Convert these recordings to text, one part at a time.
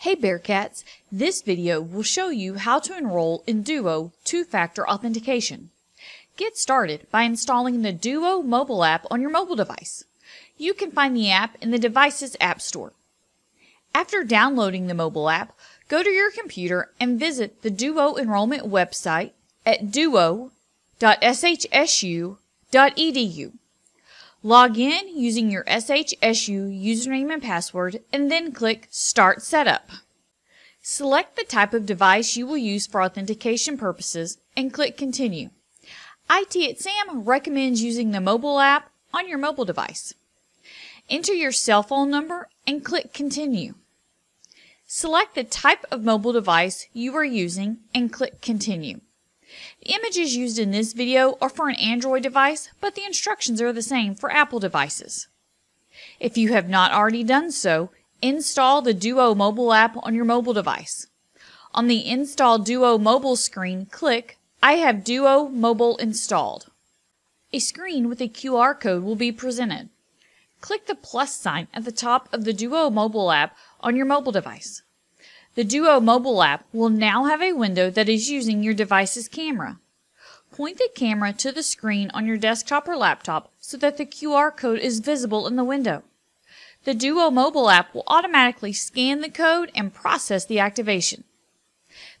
Hey Bearcats, this video will show you how to enroll in Duo two-factor authentication. Get started by installing the Duo mobile app on your mobile device. You can find the app in the device's app store. After downloading the mobile app, go to your computer and visit the Duo enrollment website at duo.shsu.edu. Log in using your SHSU username and password and then click Start Setup. Select the type of device you will use for authentication purposes and click Continue. IT at SAM recommends using the mobile app on your mobile device. Enter your cell phone number and click Continue. Select the type of mobile device you are using and click Continue. The images used in this video are for an Android device, but the instructions are the same for Apple devices. If you have not already done so, install the Duo mobile app on your mobile device. On the Install Duo mobile screen, click I have Duo mobile installed. A screen with a QR code will be presented. Click the plus sign at the top of the Duo mobile app on your mobile device. The Duo mobile app will now have a window that is using your device's camera. Point the camera to the screen on your desktop or laptop so that the QR code is visible in the window. The Duo mobile app will automatically scan the code and process the activation.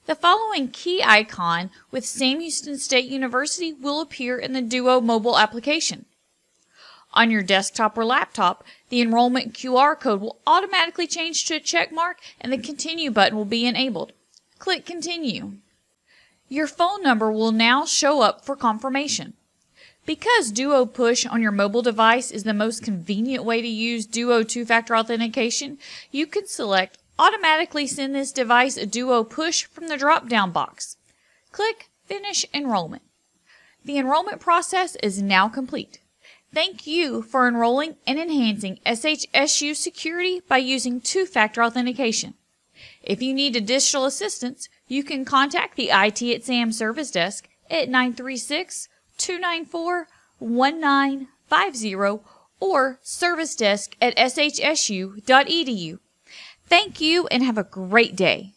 The following key icon with Sam Houston State University will appear in the Duo mobile application. On your desktop or laptop, the enrollment QR code will automatically change to a check mark and the Continue button will be enabled. Click Continue. Your phone number will now show up for confirmation. Because Duo Push on your mobile device is the most convenient way to use Duo two-factor authentication, you can select Automatically send this device a Duo Push from the drop-down box. Click Finish Enrollment. The enrollment process is now complete. Thank you for enrolling and enhancing SHSU security by using two-factor authentication. If you need additional assistance, you can contact the IT at SAM service desk at 936-294-1950 or service desk at shsu.edu. Thank you and have a great day.